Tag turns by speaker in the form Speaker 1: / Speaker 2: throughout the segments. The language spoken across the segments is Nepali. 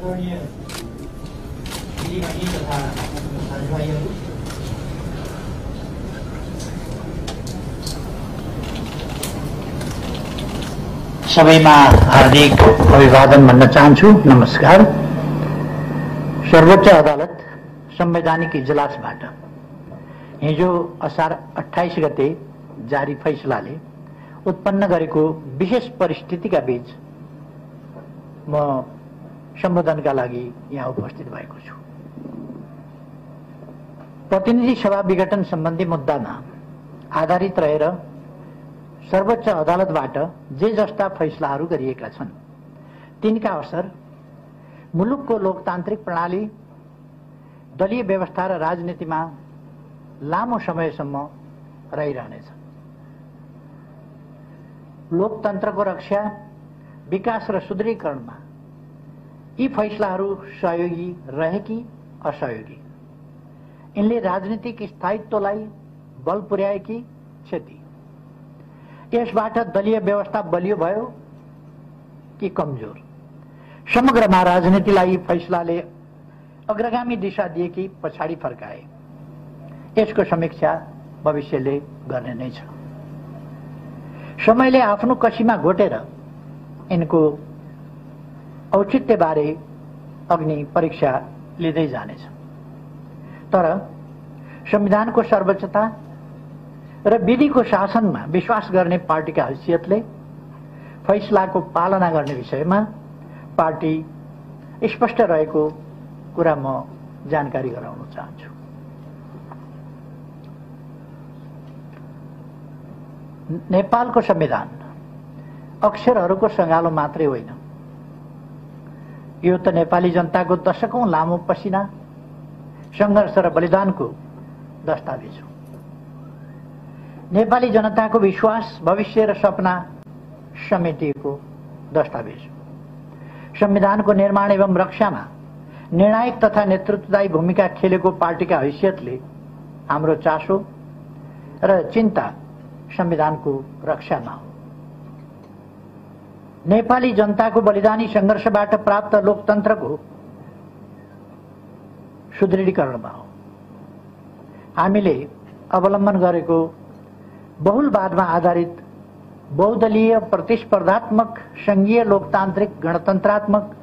Speaker 1: सबैमा हार्दिक अभिवादन भन्न चाहन्छु। नमस्कार। सर्वोच्च अदालत संवैधानिक इजलासबाट हिजो असार अठाइस गते जारी फैसलाले उत्पन्न गरेको विशेष परिस्थितिका बीच म सम्बोधनका लागि यहाँ उपस्थित भएको छु। प्रतिनिधि सभा विघटन सम्बन्धी मुद्दामा आधारित रहेर सर्वोच्च अदालतबाट जे जस्ता फैसलाहरू गरिएका छन् तिनका असर मुलुकको लोकतान्त्रिक प्रणाली दलीय व्यवस्था र राजनीतिमा लामो समयसम्म रहिरहनेछ। लोकतन्त्रको रक्षा विकास र सुदृढीकरणमा यी फैसलाहरू सहयोगी रहे कि असहयोगी। यिनले राजनीतिक स्थायित्वलाई बल पुर्याए कि क्षति। यसबाट दलीय व्यवस्था बलियो भयो कि कमज़ोर? समग्रमा राजनीतिलाई फैसलाले अग्रगामी दिशा दिए कि पछाडि फर्काए। यसको समीक्षा भविष्यले गर्ने नै छ। समयले आफ्नो कसीमा घोटेर यिनको औचित्यबारे अग्नि परीक्षा लिँदै जानेछ। तर संविधानको सर्वोच्चता र विधिको शासनमा विश्वास गर्ने पार्टीका हैसियतले फैसलाको पालना गर्ने विषयमा पार्टी स्पष्ट रहेको कुरा म जानकारी गराउन चाहन्छु। नेपालको संविधान अक्षरहरूको सङ्गालो मात्रै होइन। यो त नेपाली जनताको दशकौं लामो पसिना। सङ्घर्ष र बलिदानको दस्तावेज हो। नेपाली जनताको विश्वास भविष्य र सपना समेटिएको दस्तावेज हो। संविधानको निर्माण एवं रक्षामा निर्णायक तथा नेतृत्वदायी भूमिका खेलेको पार्टीका हैसियतले हाम्रो चासो र चिन्ता संविधानको रक्षामा हो। नेपाली जनताको बलिदानी सङ्घर्षबाट प्राप्त लोकतन्त्रको सुदृढीकरणमा हो। हामीले अवलम्बन गरेको बहुलवादमा आधारित बहुदलीय प्रतिस्पर्धात्मक सङ्घीय लोकतान्त्रिक गणतन्त्रात्मक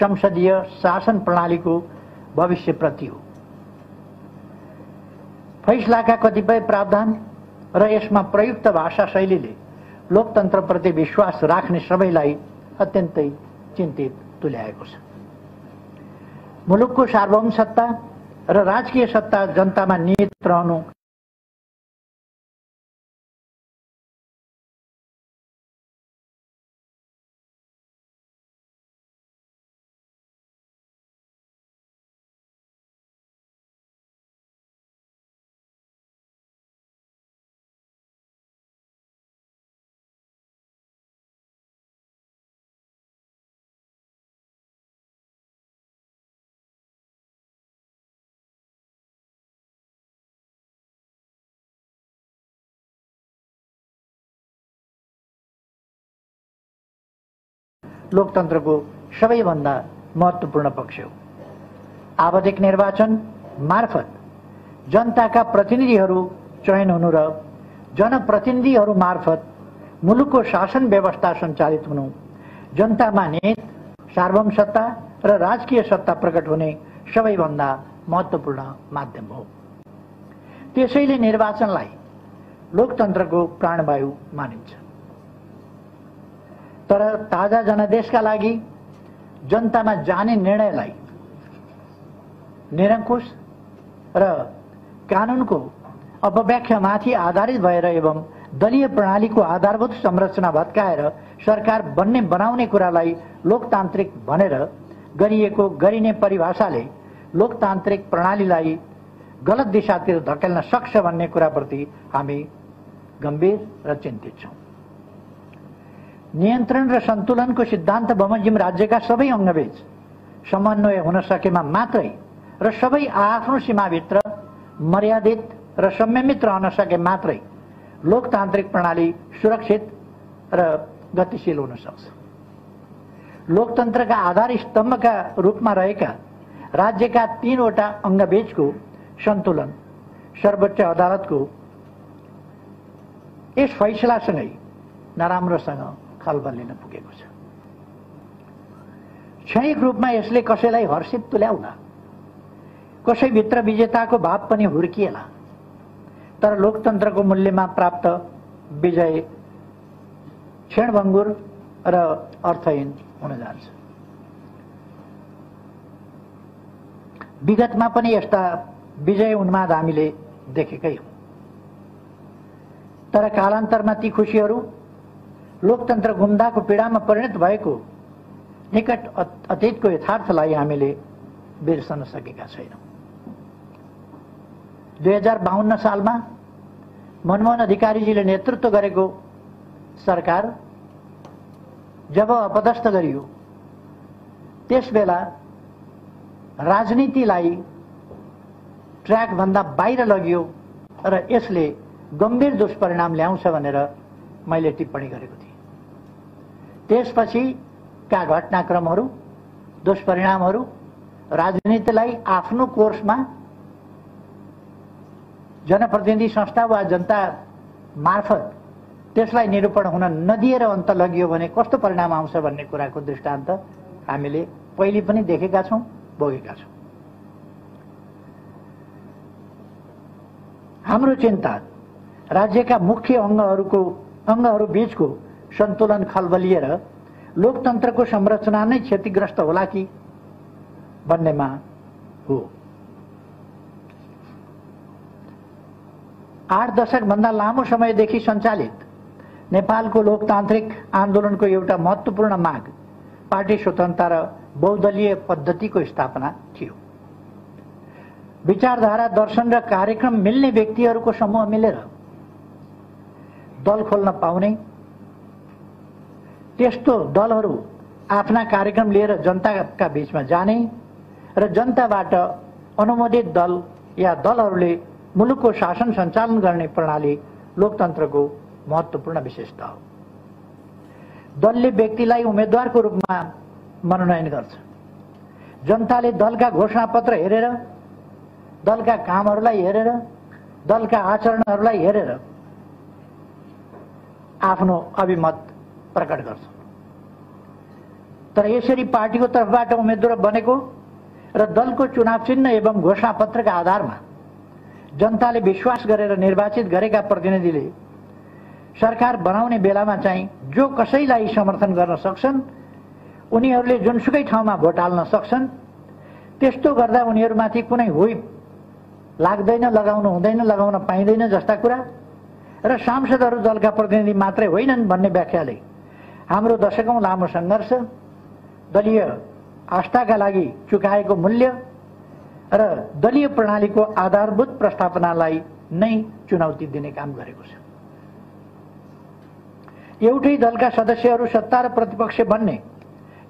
Speaker 1: संसदीय शासन प्रणालीको भविष्यप्रति हो। फैसलाका कतिपय प्रावधान र यसमा प्रयुक्त भाषा शैलीले लोकतन्त्रप्रति विश्वास राख्ने सबैलाई अत्यन्तै चिन्तित तुल्याएको छ। मुलुकको सार्वभौम सत्ता र राजकीय सत्ता जनतामा निहित रहनु लोकतन्त्रको सबैभन्दा महत्त्वपूर्ण पक्ष हो। आवधिक निर्वाचन मार्फत जनताका प्रतिनिधिहरू चयन हुनु र जनप्रतिनिधिहरू मार्फत मुलुकको शासन व्यवस्था सञ्चालित हुनु जनतामा निहित सार्वभौम सत्ता र राजकीय सत्ता प्रकट हुने सबैभन्दा महत्त्वपूर्ण माध्यम हो। त्यसैले निर्वाचनलाई लोकतन्त्रको प्राणवायु मानिन्छ। तर ताजा जनादेशका लागि जनतामा जाने निर्णयलाई निरङ्कुश र कानुनको अपव्याख्यामाथि आधारित भएर एवं दलीय प्रणालीको आधारभूत संरचना भत्काएर सरकार बन्ने बनाउने कुरालाई लोकतान्त्रिक भनेर गरिएको गरिने परिभाषाले लोकतान्त्रिक प्रणालीलाई गलत दिशातिर धकेल्न सक्छ भन्ने कुराप्रति हामी गम्भीर र चिन्तित छौँ नियन्त्रण र सन्तुलनको सिद्धान्त बमोजिम राज्यका सबै अङ्गबीच समन्वय हुन सकेमा मात्रै र सबै आफ्नो सीमाभित्र मर्यादित र संयमित रहन सके मात्रै लोकतान्त्रिक प्रणाली सुरक्षित र गतिशील हुन सक्छ। लोकतन्त्रका आधार स्तम्भका रूपमा रहेका राज्यका तीनवटा अङ्गबीचको सन्तुलन सर्वोच्च अदालतको यस फैसलासँगै नराम्रोसँग खलबल लिन पुगेको छ। क्षणिक रूपमा यसले कसैलाई हर्षित तुल्याउला कसैभित्र विजेताको भाव पनि हुर्किएला तर लोकतन्त्रको मूल्यमा प्राप्त विजय क्षणभङ्गुर र अर्थहीन हुन जान्छ। विगतमा पनि यस्ता विजय उन्माद हामीले देखेकै हौँ। तर कालान्तरमा ती खुसीहरू लोकतन्त्र गुम्दाको पीडामा परिणत भएको निकट अतीतको यथार्थलाई हामीले बिर्सन सकेका छैनौँ। दुई हजार बाहन्न सालमा मनमोहन अधिकारीजीले नेतृत्व गरेको सरकार जब अपदस्थ गरियो त्यस बेला राजनीतिलाई ट्र्याकभन्दा बाहिर लगियो र यसले गम्भीर दुष्परिणाम ल्याउँछ भनेर मैले टिप्पणी गरेको थिएँ। त्यसपछिका घटनाक्रमहरू दुष्परिणामहरू राजनीतिलाई आफ्नो कोर्समा जनप्रतिनिधि संस्था वा जनता मार्फत त्यसलाई निरूपण हुन नदिएर अन्त लगियो भने कस्तो परिणाम आउँछ भन्ने कुराको दृष्टान्त हामीले पहिले पनि देखेका छौँ भोगेका छौँ। हाम्रो चिन्ता राज्यका मुख्य अङ्गहरूको अङ्गहरू बीचको सन्तुलन खलबलिएर लोकतन्त्रको संरचना नै क्षतिग्रस्त होला कि? भन्नेमा हो। आठ दशकभन्दा लामो समयदेखि सञ्चालित नेपालको लोकतान्त्रिक आन्दोलनको एउटा महत्त्वपूर्ण माग पार्टी स्वतन्त्रता र बहुदलीय पद्धतिको स्थापना थियो। विचारधारा, दर्शन र कार्यक्रम मिल्ने व्यक्तिहरूको समूह मिलेर दल खोल्न पाउने त्यस्तो दलहरू आफ्ना कार्यक्रम लिएर जनताका बिचमा जाने र जनताबाट अनुमोदित दल या दलहरूले मुलुकको शासन सञ्चालन गर्ने प्रणाली लोकतन्त्रको महत्त्वपूर्ण विशेषता हो। दलले व्यक्तिलाई उम्मेद्वारको रूपमा मनोनयन गर्छ। जनताले दलका घोषणापत्र हेरेर दलका कामहरूलाई हेरेर दलका आचरणहरूलाई हेरेर आफ्नो अभिमत प्रकट गर्छ। तर यसरी पार्टीको तर्फबाट उम्मेद्वार बनेको र दलको चुनाव चिन्ह एवं घोषणापत्रका आधारमा जनताले विश्वास गरेर निर्वाचित गरेका प्रतिनिधिले सरकार बनाउने बेलामा चाहिँ जो कसैलाई समर्थन गर्न सक्छन् उनीहरूले जुनसुकै ठाउँमा भोट हाल्न सक्छन् त्यस्तो गर्दा उनीहरूमाथि कुनै हुइप लाग्दैन लगाउनु हुँदैन लगाउन पाइँदैन जस्ता कुरा र सांसदहरू दलका प्रतिनिधि मात्रै होइनन् भन्ने व्याख्याले हाम्रो दशकौँ लामो सङ्घर्ष दलीय आस्थाका लागि चुकाएको मूल्य र दलीय प्रणालीको आधारभूत प्रस्थापनालाई नै चुनौती दिने काम गरेको छ। एउटै दलका सदस्यहरू सत्ता र प्रतिपक्ष बन्ने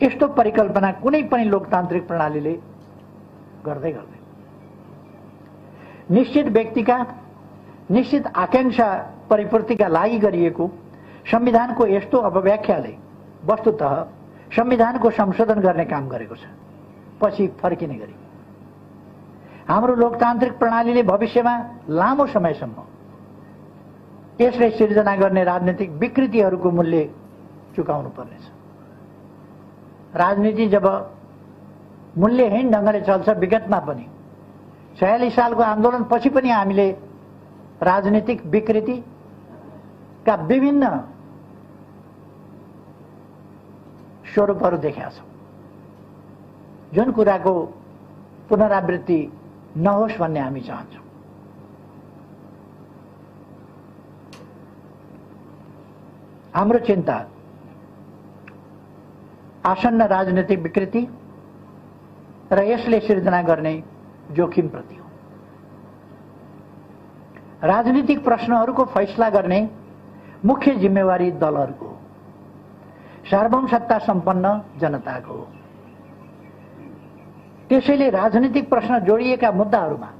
Speaker 1: यस्तो परिकल्पना कुनै पनि लोकतान्त्रिक प्रणालीले गर्दै गर्दै निश्चित व्यक्तिका निश्चित आकाङ्क्षा परिपूर्तिका लागि गरिएको संविधानको यस्तो अपव्याख्याले वस्तुत संविधानको संशोधन गर्ने काम गरेको छ। पछि फर्किने गरी। हाम्रो लोकतान्त्रिक प्रणालीले भविष्यमा लामो समयसम्म यसले सिर्जना गर्ने राजनीतिक विकृतिहरूको मूल्य चुकाउनु पर्नेछ। राजनीति जब मूल्यहीन ढंग ढङ्गले चल्छ, विगतमा पनि। छयालिस सालको आंदोलन पछि पनि हामीले राजनीतिक विकृतिका विभिन्न स्वरूपहरू देखेका छौँ। जुन कुराको पुनरावृत्ति नहोस् भन्ने हामी चाहन्छौँ। हाम्रो चिन्ता आसन्न राजनीतिक विकृति र यसले सिर्जना गर्ने जोखिमप्रति हो। राजनीतिक प्रश्नहरूको फैसला गर्ने मुख्य जिम्मेवारी दलहरूको हो। सार्वभौम सत्ता सम्पन्न जनताको हो। त्यसैले राजनीतिक प्रश्न जोडिएका मुद्दाहरूमा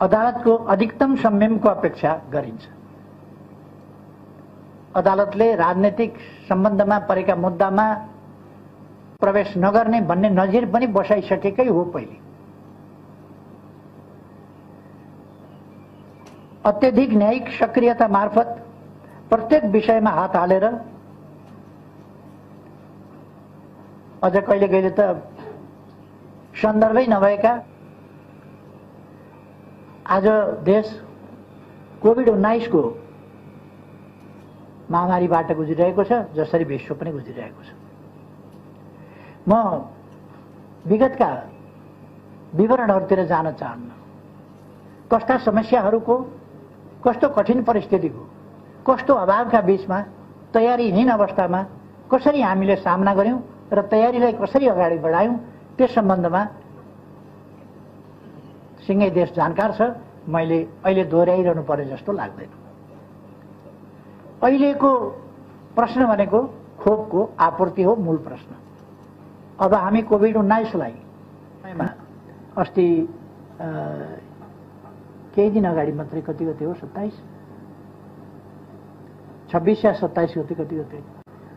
Speaker 1: अदालतको अधिकतम संयमको अपेक्षा गरिन्छ। अदालतले राजनैतिक सम्बन्धमा परेका मुद्दामा प्रवेश नगर्ने भन्ने नजिर पनि बसाइसकेकै हो पहिले। अत्यधिक न्यायिक सक्रियता मार्फत प्रत्येक विषयमा हात हालेर अझ कहिले कहिले त सन्दर्भै नभएका आज देश कोभिड उन्नाइसको महामारीबाट गुज्रिरहेको छ जसरी विश्व पनि गुज्रिरहेको छ। म विगतका विवरणहरूतिर जान चाहन्न। कस्ता समस्याहरूको कस्तो कठिन परिस्थितिको कस्तो अभावका बिचमा तयारीहीन अवस्थामा कसरी हामीले सामना गऱ्यौँ र तयारीलाई कसरी अगाडि बढायौँ त्यस सम्बन्धमा सिँगै देश जानकार छ मैले अहिले दोहोऱ्याइरहनु पर्यो जस्तो लाग्दैन अहिलेको प्रश्न भनेको खोपको आपूर्ति हो मूल प्रश्न अब हामी कोभिड उन्नाइसलाई अस्ति केही दिन अगाडि मात्रै कति कति हो सत्ताइस छब्बिस या सत्ताइस गते कति गते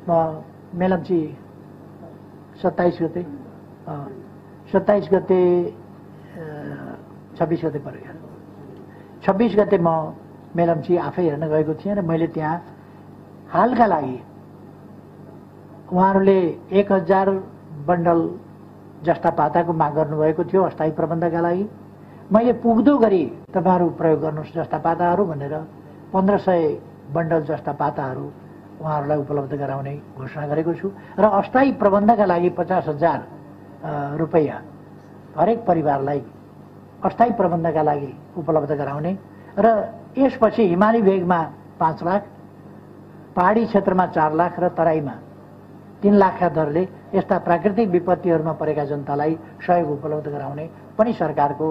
Speaker 1: म मेलम्ची सत्ताइस गते सत्ताइस गते छब्बिस गते पऱ्यो छब्बिस गते म मेलम्ची आफै हेर्न गएको थिएँ र मैले त्यहाँ हालका लागि उहाँहरूले एक हजार बन्डल जस्ता पाताको माग गर्नुभएको थियो अस्थायी प्रबन्धका लागि। मैले पुग्दो गरी तपाईँहरू प्रयोग गर्नुहोस् जस्ता पाताहरू भनेर पन्ध्र सय बन्डल जस्ता पाताहरू उहाँहरूलाई उपलब्ध गराउने घोषणा गरेको छु। र अस्थायी प्रबन्धका लागि पचास हजार रुपियाँ हरेक परिवारलाई अस्थायी प्रबन्धका लागि उपलब्ध गराउने र यसपछि हिमाली भेगमा पाँच लाख पहाडी क्षेत्रमा चार लाख र तराईमा तिन लाखका दरले यस्ता प्राकृतिक विपत्तिहरूमा परेका जनतालाई सहयोग उपलब्ध गराउने पनि सरकारको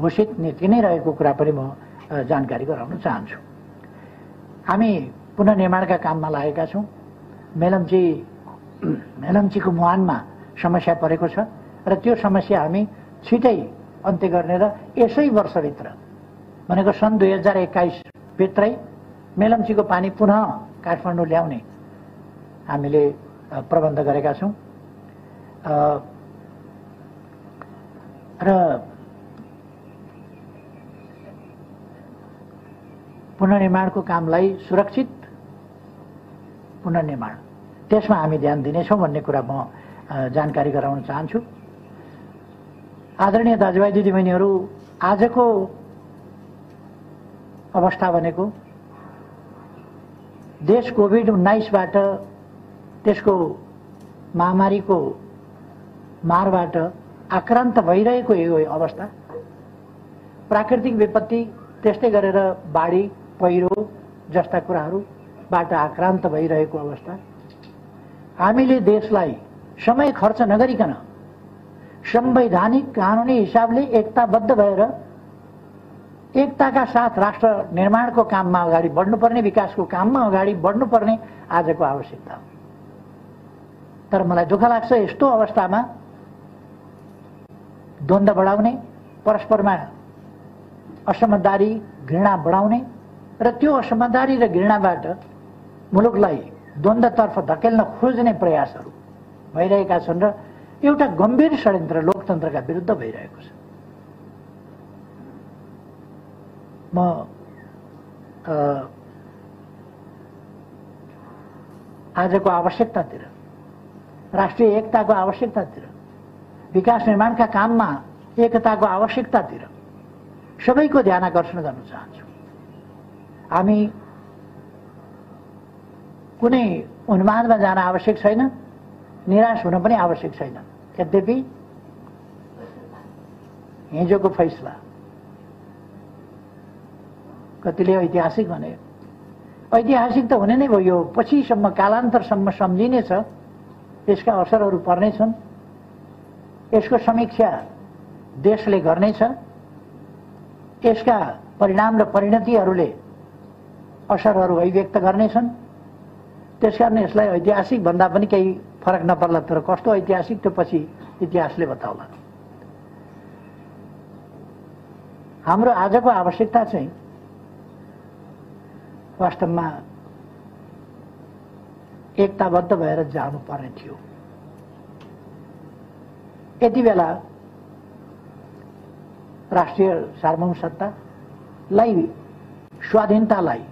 Speaker 1: घोषित नीति नै रहेको कुरा पनि म जानकारी गराउन चाहन्छु। हामी पुननिर्माणका काममा लागेका छौँ। मेलम्ची मेलम्चीको मुहानमा समस्या परेको छ र त्यो समस्या हामी छिटै अन्त्य गर्ने र यसै वर्षभित्र भनेको सन् दुई हजार एक्काइसभित्रै मेलम्चीको पानी पुनः काठमाडौँ ल्याउने हामीले प्रबन्ध गरेका छौँ। र पुनर्निर्माणको कामलाई सुरक्षित पुनर्निर्माण त्यसमा हामी ध्यान दिनेछौँ भन्ने कुरा म जानकारी गराउन चाहन्छु। आदरणीय दाजुभाइ दिदीबहिनीहरू आजको अवस्था भनेको देश कोभिड उन्नाइसबाट त्यसको महामारीको मारबाट आक्रान्त भइरहेको यो अवस्था। प्राकृतिक विपत्ति त्यस्तै गरेर बाढी पहिरो जस्ता कुराहरूबाट आक्रान्त भइरहेको अवस्था। हामीले देशलाई समय खर्च नगरिकन संवैधानिक कानुनी हिसाबले एकताबद्ध भएर एकताका साथ राष्ट्र निर्माणको काममा अगाडि बढ्नुपर्ने विकासको काममा अगाडि बढ्नुपर्ने आजको आवश्यकता हो। तर मलाई दुःख लाग्छ यस्तो अवस्थामा द्वन्द्व बढाउने परस्परमा असमझदारी घृणा बढाउने र त्यो असमझदारी र घृणाबाट मुलुकलाई द्वन्द्वतर्फ धकेल्न खोज्ने प्रयासहरू भइरहेका छन् र एउटा गम्भीर षड्यन्त्र लोकतन्त्रका विरुद्ध भइरहेको छ। म आजको आवश्यकतातिर राष्ट्रिय एकताको आवश्यकतातिर विकास निर्माणका काममा एकताको आवश्यकतातिर सबैको ध्यान आकर्षण गर्न चाहन्छु। हामी कुनै उन्मादमा जान आवश्यक छैन निराश हुन पनि आवश्यक छैन। यद्यपि हिजोको फैसला कतिले ऐतिहासिक भने। ऐतिहासिक त हुने नै भयो पछिसम्म कालान्तरसम्म सम्झिनेछ यसका असरहरू पर्नेछन् यसको समीक्षा देशले गर्नेछ। यसका परिणाम र परिणतिहरूले असरहरू अभिव्यक्त गर्नेछन्। त्यसकारण यसलाई ऐतिहासिक भन्दा पनि केही फरक नपर्ला तर कस्तो ऐतिहासिक त्यो पछि इतिहासले बताउला। हाम्रो आजको आवश्यकता चाहिँ वास्तवमा एकताबद्ध भएर जानुपर्ने थियो। यति बेला राष्ट्रिय सार्वभौम सत्तालाई स्वाधीनतालाई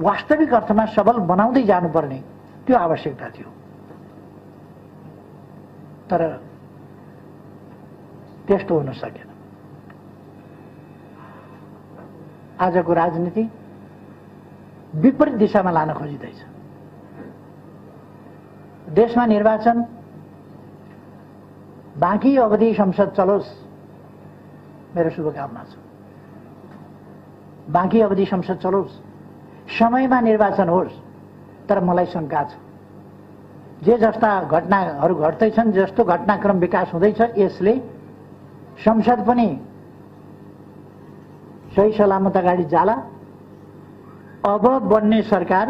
Speaker 1: वास्तविक अर्थमा सबल बनाउँदै जानुपर्ने त्यो आवश्यकता थियो। तर त्यस्तो हुन सकेन। आजको राजनीति विपरीत दिशामा लान खोजिँदैछ। देशमा निर्वाचन बाँकी अवधि संसद चलोस् मेरो शुभकामना छ। बाँकी अवधि संसद चलोस्। समयमा निर्वाचन होस् तर मलाई शङ्का छ। जे जस्ता घटनाहरू घट्दैछन् जस्तो घटनाक्रम विकास हुँदैछ यसले संसद पनि सही सलामत अगाडि जाला। अब बन्ने सरकार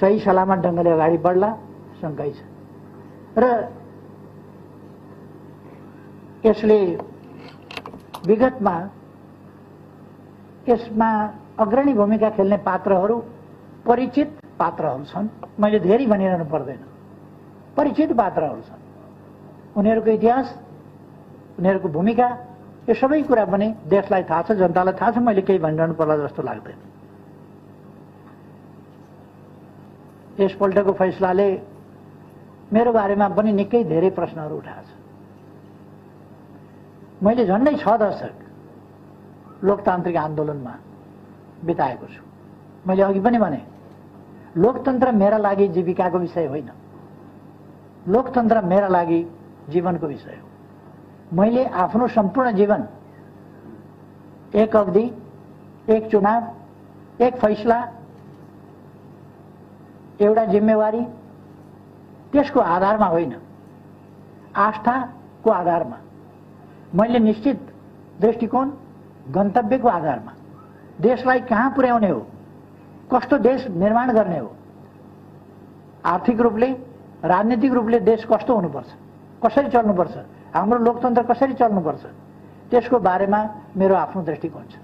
Speaker 1: सही सलामत ढङ्गले अगाडि बढ्ला शङ्कै छ। र यसले विगतमा यसमा अग्रणी भूमिका खेल्ने पात्रहरू परिचित पात्रहरू छन्। मैले धेरै भनिरहनु पर्दैन। परिचित पात्रहरू छन्। उनीहरूको इतिहास उनीहरूको भूमिका यो सबै कुरा पनि देशलाई थाहा छ जनतालाई थाहा छ मैले केही भनिरहनु पर्ला जस्तो लाग्दैन। यसपल्टको फैसलाले मेरो बारेमा पनि निकै धेरै प्रश्नहरू उठाएको छ। मैले झन्डै छ दशक लोकतान्त्रिक आन्दोलनमा बिताएको छु। मैले अघि पनि भने, लोकतन्त्र मेरा लागि जीविकाको विषय होइन। लोकतन्त्र मेरा लागि जीवनको विषय हो। मैले आफ्नो सम्पूर्ण जीवन, एक अवधि, एक चुनाव, एक फैसला, एउटा जिम्मेवारी, त्यसको आधारमा होइन, आस्थाको आधारमा। मैले निश्चित दृष्टिकोण गन्तव्यको आधारमा। देशलाई कहाँ पुर्याउने हो? कस्तो देश निर्माण गर्ने हो? आर्थिक रूपले राजनीतिक रूपले देश कस्तो हुनुपर्छ? कसरी चल्नुपर्छ? हाम्रो लोकतन्त्र कसरी चल्नुपर्छ? त्यसको बारेमा मेरो आफ्नो दृष्टिकोण छ।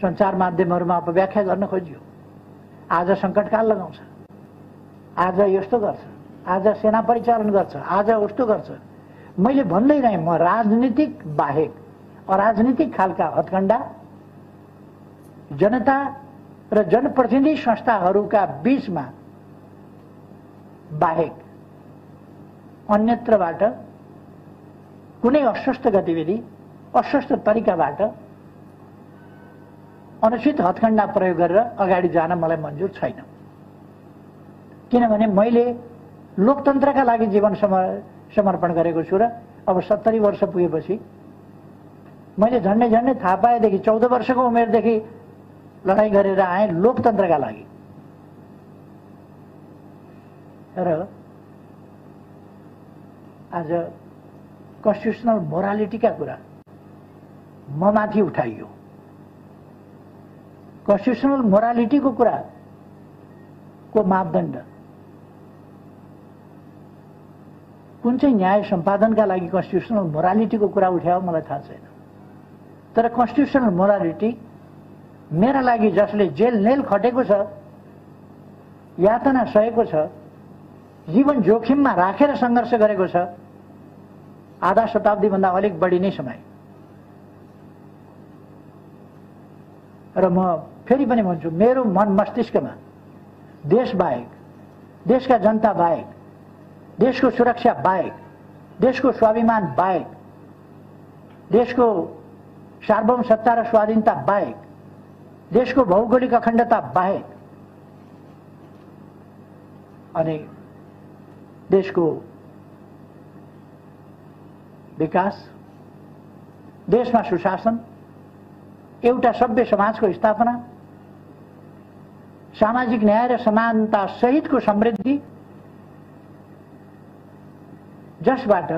Speaker 1: सञ्चार माध्यमहरूमा अपव्याख्या गर्न खोजियो। आज सङ्कटकाल लगाउँछ। आज यस्तो गर्छ। आज सेना परिचालन गर्छ। आज उस्तो गर्छ। मैले भन्दै रहेँ म राजनीतिक बाहेक अराजनीतिक खालका हत्कण्डा जनता र जनप्रतिनिधि संस्थाहरूका बीचमा बाहेक कुनै अस्वस्थ गतिविधि, अस्वस्थ तरिकाबाट अनुचित हत्खण्डा प्रयोग गरेर अगाडि जान मलाई मन्जुर छैन। किनभने मैले लोकतन्त्रका लागि जीवन समर्पण गरेको छु र अब सत्तरी वर्ष पुगेपछि मैले झन्डै झन्डै थाहा पाएदेखि चौध वर्षको उमेरदेखि लडाइँ गरेर आएँ लोकतन्त्रका लागि। र आज कन्स्टिट्युसनल मोरालिटीका कुरा म माथि उठाइयो। कन्स्टिट्युसनल मोरालिटीको कुराको मापदण्ड कुन चाहिँ न्याय सम्पादनका लागि कन्स्टिट्युसनल मोरालिटीको कुरा उठायो मलाई थाहा छैन। तर कन्स्टिट्युसनल मोरालिटी मेरा लागि जसले जेल नेल खटेको छ, यातना सहेको छ, जीवन जोखिममा राखेर सङ्घर्ष गरेको छ, आधा शताब्दीभन्दा अलिक बढी नै समय। र म फेरि पनि भन्छु, मेरो मन मस्तिष्कमा देश बाहेक, देशका जनता बाहेक, देशको सुरक्षा बाहेक, देशको स्वाभिमान बाहेक, देशको सार्वभौम सत्ता र स्वाधीनता बाहेक देशको भौगोलिक अखण्डता बाहेक अनि देशको विकास देशमा सुशासन एउटा सभ्य समाजको स्थापना सामाजिक न्याय र समानता सहितको समृद्धि जसबाट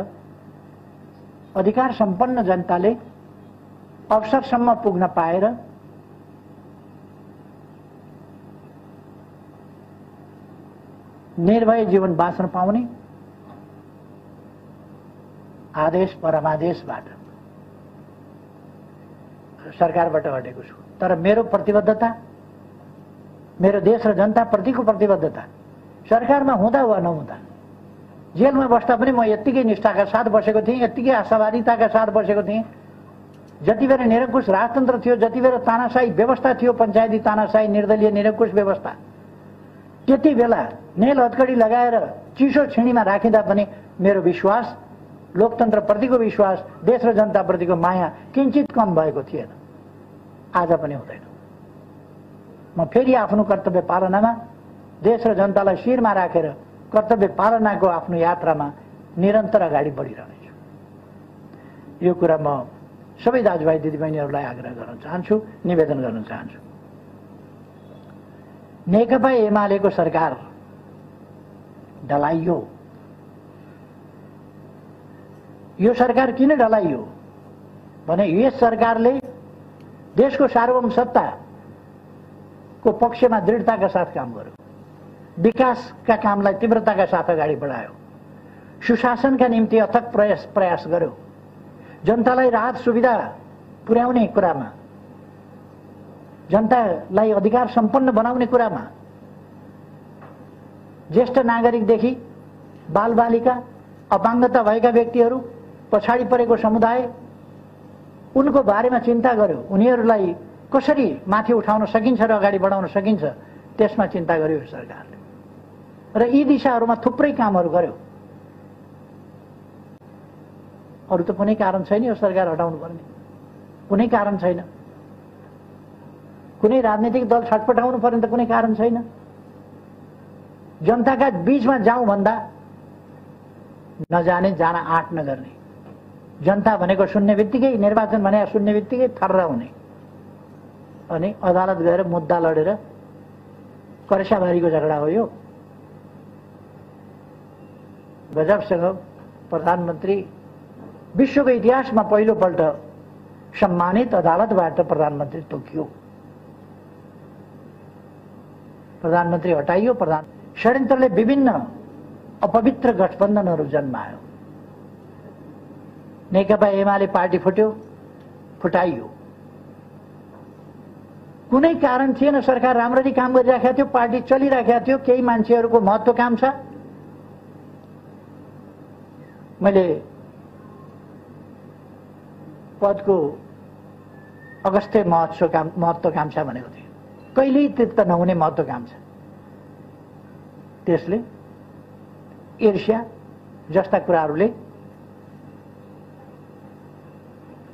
Speaker 1: अधिकार सम्पन्न जनताले अवसरसम्म पुग्न पाएर निर्भय जीवन बाँच्न पाउने आदेश परमादेशबाट सरकारबाट हटेको छु तर मेरो प्रतिबद्धता मेरो देश र जनताप्रतिको प्रतिबद्धता सरकारमा हुँदा वा नहुँदा जेलमा बस्दा पनि म यत्तिकै निष्ठाका साथ बसेको थिएँ यत्तिकै आशावादिताका साथ बसेको थिएँ जति बेला निरङ्कुश राजतन्त्र थियो जति बेला तानासाई व्यवस्था थियो पञ्चायती तानासाई निर्दलीय निरङ्कुश व्यवस्था त्यति बेला नेल हतकडी लगाएर चिसो छिणीमा राखिँदा पनि मेरो विश्वास लोकतन्त्रप्रतिको विश्वास देश र जनताप्रतिको माया किन्चित कम भएको थिएन। आज पनि हुँदैन। म फेरि आफ्नो कर्तव्य पालनामा देश र जनतालाई शिरमा राखेर कर्तव्य पालनाको आफ्नो यात्रामा निरन्तर अगाडि बढिरहनेछु। यो कुरा म सबै दाजुभाइ दिदीबहिनीहरूलाई आग्रह गर्न चाहन्छु निवेदन गर्न चाहन्छु। नेकपा एमालेको सरकार ढलाइयो यो सरकार किन ढलाइयो भने यस सरकारले देशको सार्वभौम सत्ताको पक्षमा दृढताका साथ काम गर्यो। विकासका कामलाई तीव्रताका साथ अगाडि बढायो। सुशासनका निम्ति अथक प्रयास प्रयास गर्यो। जनतालाई राहत सुविधा पुर्याउने कुरामा जनतालाई अधिकार सम्पन्न बनाउने कुरामा ज्येष्ठ नागरिकदेखि बालबालिका अपाङ्गता भएका व्यक्तिहरू पछाडि परेको समुदाय उनको बारेमा चिन्ता गर्यो। उनीहरूलाई कसरी माथि उठाउन सकिन्छ र अगाडि बढाउन सकिन्छ त्यसमा चिन्ता गर्यो सरकारले। र यी दिशाहरूमा थुप्रै कामहरू गर्यो। अरू त कुनै कारण यो सरकार हटाउनु पर्ने। कुनै कारण छैन। कुनै राजनैतिक दल छटपटाउनु पर्ने त कुनै कारण छैन। जनताका बिचमा जाउँ भन्दा नजाने, जान आँट नगर्ने। जनता शून्य बित्तिकै, निर्वाचन भने शून्य बित्तिकै थर्र हुने। अदालत गएर मुद्दा लड़े लडेर कर्साबारीको झगडा हो यो। गजबसँग प्रधानमन्त्री विश्वको इतिहासमा पहिलोपल्ट सम्मानित अदालतबाट प्रधानमन्त्री तोकियो। प्रधानमन्त्री हटाइयो, प्रधान षड्यन्त्रले विभिन्न अपवित्र गठबन्धनहरू जन्मायो। नेकपा एमाले पार्टी फुट्यो, फुटाइयो। कुनै कारण थिएन, सरकार राम्ररी काम थियो, पार्टी चलिराखेको थियो, केही मान्छेहरूको महत्वाकांक्षा मैले पदको महोत्सव काम महत्वाकांक्षा भनेको थिएँ कहिल्यै तृप्त नहुने महत्वाकांक्षा त्यसले ईर्ष्या जस्ता कुराहरूले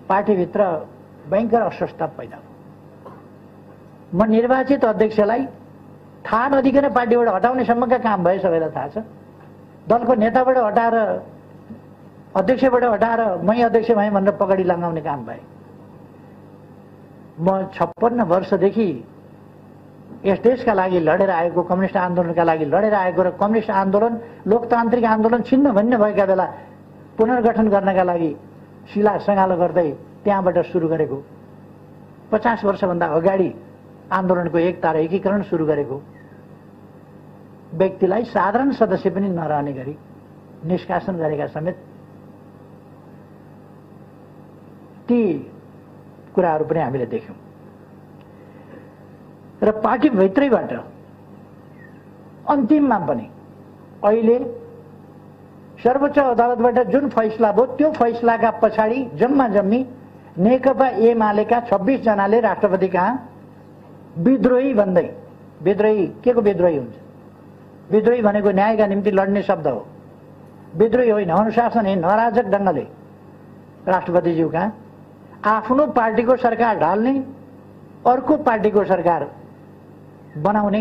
Speaker 1: पार्टीभित्र भयङ्कर अस्वस्थता पैदा भयो। म निर्वाचित अध्यक्षलाई थाहा नदिकन पार्टीबाट हटाउनेसम्मका काम भए सबैलाई थाहा छ। दलको नेताबाट हटाएर अध्यक्षबाट हटाएर मै अध्यक्ष भएँ भनेर पगडी लगाउने काम भए। म छप्पन्न वर्षदेखि यस देशका लागि लडेर आएको, कम्युनिस्ट आन्दोलनका लागि लडेर आएको र कम्युनिस्ट आंदोलन, लोकतान्त्रिक आंदोलन छिन्न भिन्न भएका बेला पुनर्गठन गर्नका लागि शिला सङ्गालो गर्दै त्यहाँबाट सुरु गरेको। पचास वर्षभन्दा अगाडि आन्दोलनको एकता र एकीकरण सुरु गरेको। व्यक्तिलाई साधारण सदस्य पनि नरहने गरी निष्कासन गरेका समेत ती कुराहरू पनि हामीले देख्यौँ। र पार्टीभित्रैबाट अन्तिममा पनि अहिले सर्वोच्च अदालतबाट जुन फैसला भयो, त्यो फैसलाका पछाडि जम्मा जम्मी नेकपा एमालेका छब्बिसजनाले राष्ट्रपति कहाँ? विद्रोही भन्दै। विद्रोही, के को विद्रोही हुन्छ? विद्रोही भनेको न्यायका निम्ति लड्ने शब्द हो। विद्रोही होइन, अनुशासन होइन, अराजक ढङ्गले। राष्ट्रपतिज्यू कहाँ? आफ्नो पार्टीको सरकार ढाल्ने अर्को पार्टीको सरकार बनाउने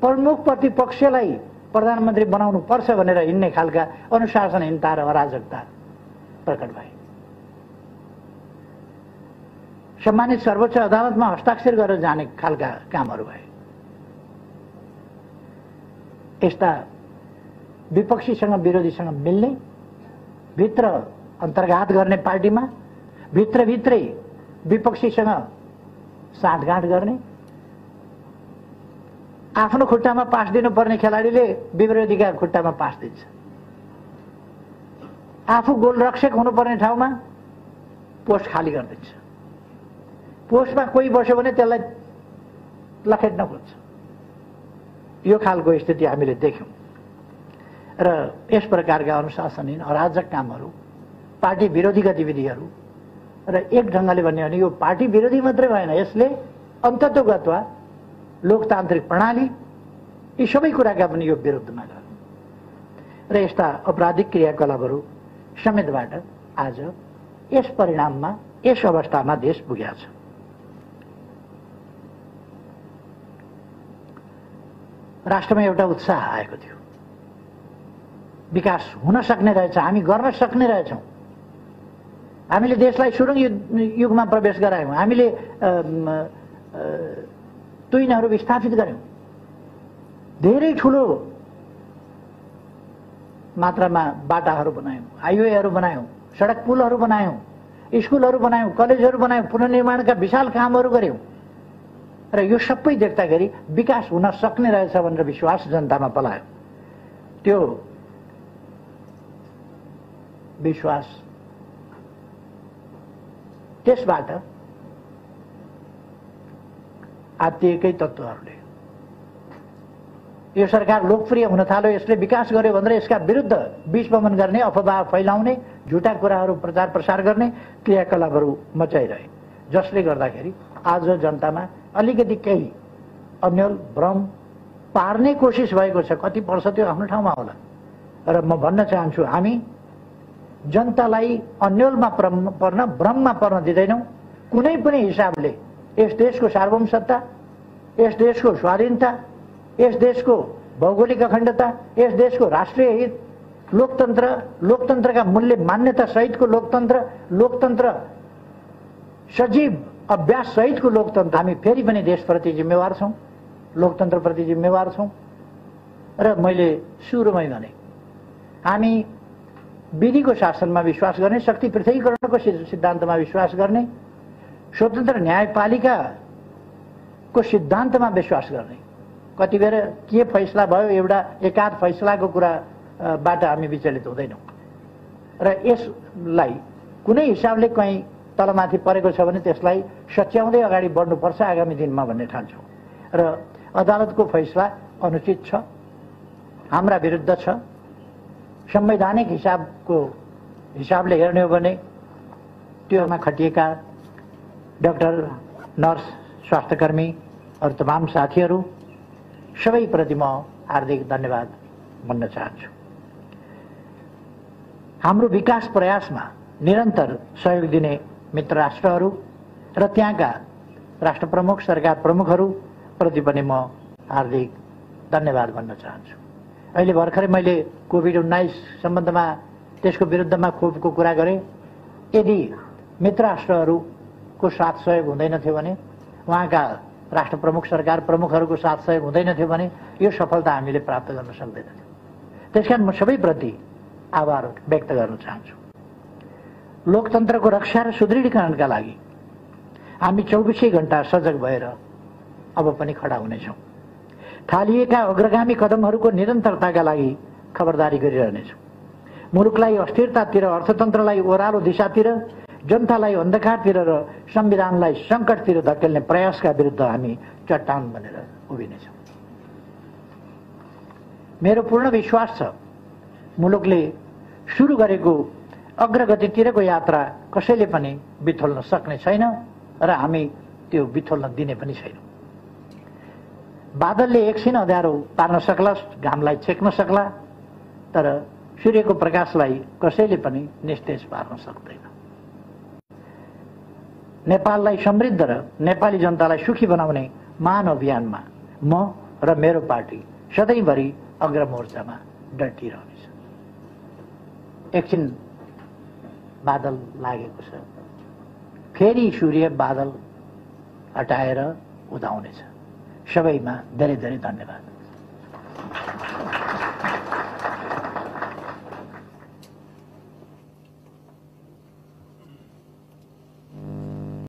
Speaker 1: प्रमुख प्रतिपक्षलाई प्रधानमन्त्री बनाउनु पर्छ भनेर हिँड्ने खालका अनुशासनहीनता र अराजकता प्रकट भए। सम्मानित सर्वोच्च अदालतमा हस्ताक्षर गरेर जाने खालका कामहरू भए। यस्ता विपक्षीसँग विरोधीसँग मिल्ने भित्र अन्तर्घात गर्ने पार्टीमा भित्रभित्रै विपक्षीसँग साँठगाँठ गर्ने आफ्नो खुट्टामा पास दिनुपर्ने खेलाडीले विरोधीका खुट्टामा पास दिन्छ। आफू गोलरक्षक हुनुपर्ने ठाउँमा पोस्ट खाली गरिदिन्छ। पोस्टमा कोही बस्यो भने त्यसलाई लखेट्न खोज्छ यो खालको स्थिति हामीले देख्यौँ। र यस प्रकारका अनुशासनहीन अराजक कामहरू पार्टी विरोधी गतिविधिहरू र एक ढङ्गले भन्यो भने यो पार्टी विरोधी मात्रै भएन यसले अन्तत्वगतवा लोकतान्त्रिक प्रणाली यी सबै कुराका पनि यो विरुद्धमा गयो र यस्ता अपराधिक क्रियाकलापहरू समेतबाट आज यस परिणाममा यस अवस्थामा देश पुगेको छ राष्ट्रमा एउटा उत्साह आएको थियो। विकास हुन सक्ने रहेछ हामी गर्न सक्ने रहेछौँ। हामीले देशलाई सुरुङ युगमा प्रवेश गरायौँ। हामीले तुइनहरू विस्थापित गऱ्यौँ। धेरै ठुलो मात्रामा बाटाहरू बनायौँ हाइवेहरू बनायौँ सडक पुलहरू बनायौँ स्कुलहरू बनायौँ कलेजहरू बनायौँ पुनर्निर्माणका विशाल कामहरू गऱ्यौँ। र यो सबै देख्दाखेरि विकास हुन सक्ने रहेछ भनेर विश्वास जनतामा पलायो। त्यो विश्वास त्यसबाट आत्तिएकै तत्त्वहरूले। यो सरकार लोकप्रिय हुन थाल्यो यसले विकास गर्यो भनेर यसका विरुद्ध विषवमन गर्ने अफवाह फैलाउने झुटा कुराहरू प्रचार प्रसार गर्ने क्रियाकलापहरू मचाइरहे। जसले गर्दाखेरि आज जनतामा अलिकति केही अन्यल भ्रम पार्ने कोसिस भएको छ कति पर्छ त्यो आफ्नो ठाउँमा होला। र म भन्न चाहन्छु हामी जनतालाई अन्यलमा पर्न भ्रममा पर्न दिँदैनौँ। कुनै पनि हिसाबले यस देशको सार्वभौम सत्ता यस देशको स्वाधीनता यस देशको भौगोलिक अखण्डता यस देशको राष्ट्रिय हित लोकतन्त्र लोकतन्त्रका मूल्य मान्यता सहितको लोकतन्त्र लोकतन्त्र सजीव अभ्यास सहितको लोकतन्त्र हामी फेरि पनि देशप्रति जिम्मेवार छौँ लोकतन्त्रप्रति जिम्मेवार छौँ। र मैले सुरुमै भने हामी विधिको शासनमा विश्वास गर्ने शक्ति पृथकीकरणको सिद्धान्तमा विश्वास गर्ने स्वतन्त्र न्यायपालिकाको सिद्धान्तमा विश्वास गर्ने। कति बेर के फैसला भयो एउटा एकाध फैसलाको कुराबाट हामी विचलित हुँदैनौँ। र यसलाई कुनै हिसाबले कहीँ तलमाथि परेको छ भने त्यसलाई सच्याउँदै अगाडि बढ्नुपर्छ आगामी दिनमा भन्ने ठान्छौँ। र अदालतको फैसला अनुचित छ हाम्रा विरुद्ध छ। संवैधानिक हिसाबको हिसाबले हेर्ने हो भने त्योमा खटिएका डाक्टर नर्स स्वास्थ्यकर्मी अरू तमाम साथीहरू सबैप्रति म हार्दिक धन्यवाद भन्न चाहन्छु। हाम्रो विकास प्रयासमा निरन्तर सहयोग दिने मित्र राष्ट्रहरू र त्यहाँका राष्ट्र प्रमुख सरकार प्रमुखहरूप्रति पनि म हार्दिक धन्यवाद भन्न चाहन्छु। अहिले भर्खरै मैले कोभिड उन्नाइस सम्बन्धमा त्यसको विरुद्धमा खोपको कुरा गरेँ। यदि मित्र राष्ट्रहरूको साथ सहयोग हुँदैनथ्यो भने उहाँका राष्ट्र प्रमुख सरकार प्रमुखहरूको साथ सहयोग हुँदैनथ्यो भने यो सफलता हामीले प्राप्त गर्न सक्दैनथ्यौँ त्यस कारण म सबैप्रति आभार व्यक्त गर्न चाहन्छु। लोकतन्त्रको रक्षा र सुदृढीकरणका लागि हामी चौबिसै घन्टा सजग भएर अब पनि खडा हुनेछौँ। थालिएका अग्रगामी कदमहरूको निरन्तरताका लागि खबरदारी गरिरहनेछौँ। मुलुकलाई अस्थिरतातिर अर्थतन्त्रलाई ओह्रालो दिशातिर जनतालाई अन्धकारतिर र संविधानलाई सङ्कटतिर धकेल्ने प्रयासका विरुद्ध हामी चट्टान बनेर उभिनेछौँ। मेरो पूर्ण विश्वास छ मुलुकले सुरु गरेको अग्रगतितिरको यात्रा कसैले पनि बिथोल्न सक्ने छैन र हामी त्यो बिथोल्न दिने पनि छैनौँ। बादलले एकछिन अँध्यारो पार्न सक्ला घामलाई छेक्न सक्ला तर सूर्यको प्रकाशलाई कसैले पनि निस्तेज पार्न सक्दैन। नेपाललाई समृद्ध र नेपाली जनतालाई सुखी बनाउने महान अभियानमा म र मेरो पार्टी सधैँभरि अग्रमोर्चामा डटिरहनेछ। एकछिन बादल लागेको छ। फेरि सूर्य बादल हटाएर उदाउनेछ। सबैमा धेरै धेरै धन्यवाद